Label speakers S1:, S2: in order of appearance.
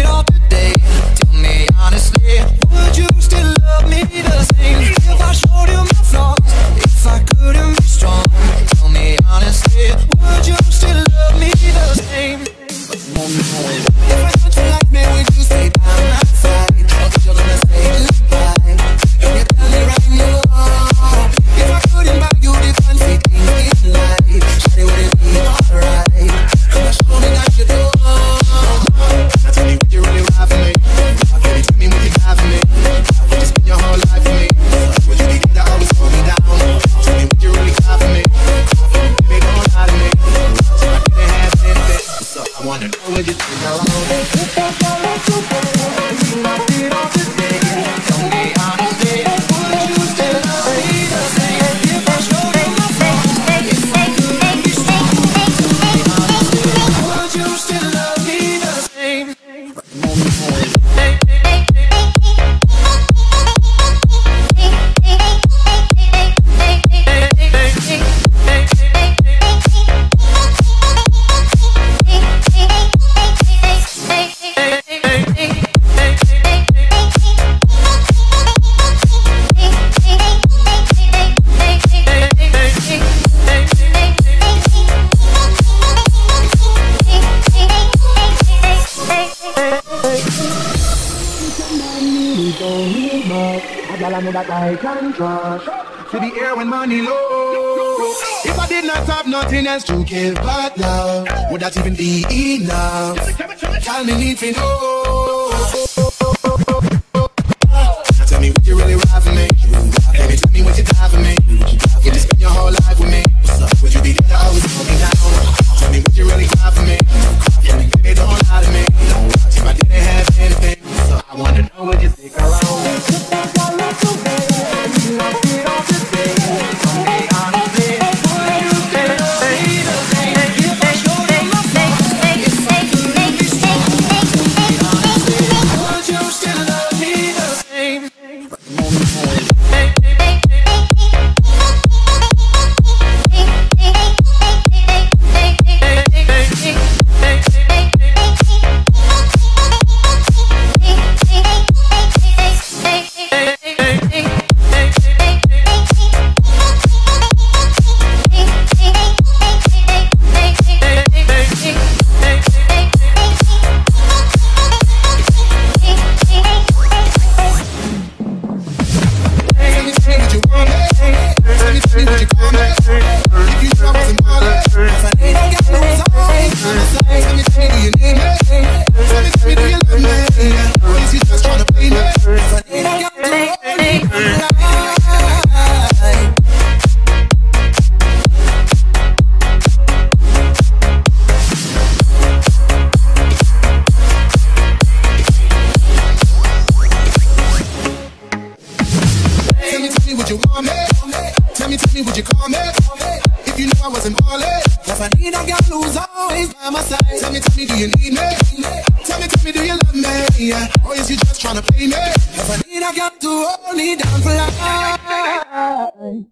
S1: it all acredito. Love. A girl I know that I can trust.
S2: To the air when money low. If I did not have nothing else to give but love, would that even be enough? Tell me need to know. Tell me would you really ride for me? Baby, tell me would you die for me? You just spend your whole life with me. Would you be there always me down? Tell me would you really cry for me? Baby, don't lie to me. If I didn't have anything, I wanna know would you stick me, what you call me. If you knew I wasn't ballin', if I need a girl who's always by my side. Tell me, tell me, do you need me? Tell me, tell me, do you love me? Or is you just tryna play me? If I need a girl to hold me down for life.